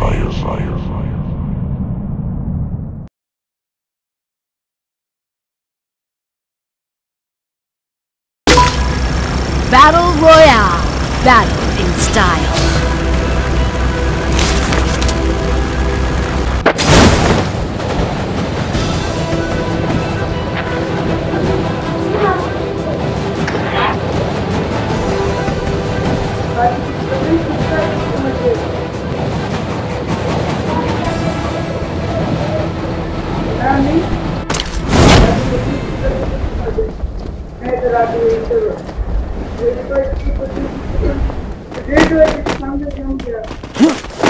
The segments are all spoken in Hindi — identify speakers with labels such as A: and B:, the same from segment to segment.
A: fire, fire, fire.
B: Battle Royale. Battle in style.
C: Редактор 箱子箱子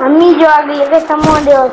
D: Amigo, ali, essa mão de hoje.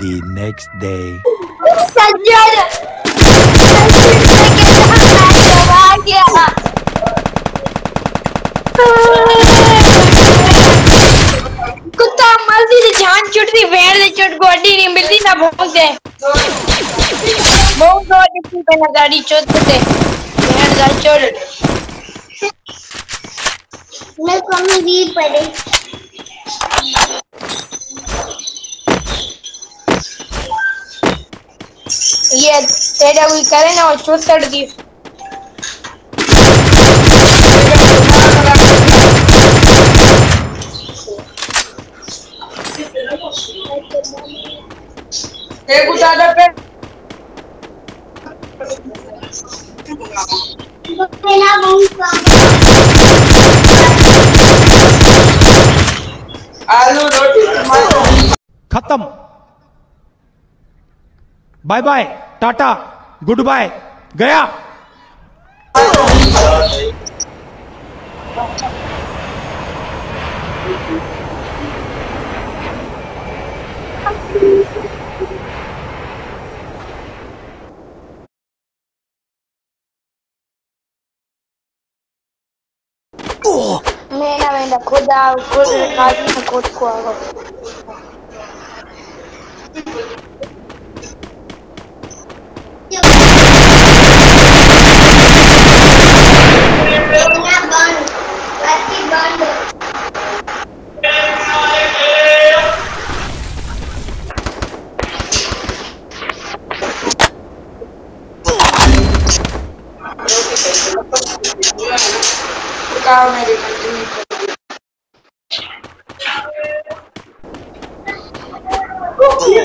E: The next day.
D: Sanjay गया कुत्ता मर्ज़ी से जान छुटती वेर से छुट गोडी नहीं मिलती ना भोंग से भोंग दो जिसकी पे ना गाड़ी चोट से वेर से चोट।
F: कमी भी पड़े
D: ये तेरा कोई करे ना वो चुत तड़ दी।
C: एक उठाकर पे।
F: मैं ना बहुत
C: आलू रोटी
G: खत्म। Bye bye Tata goodbye गया।
D: да, условия разница год скоро.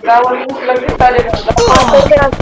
C: Bawal mo lang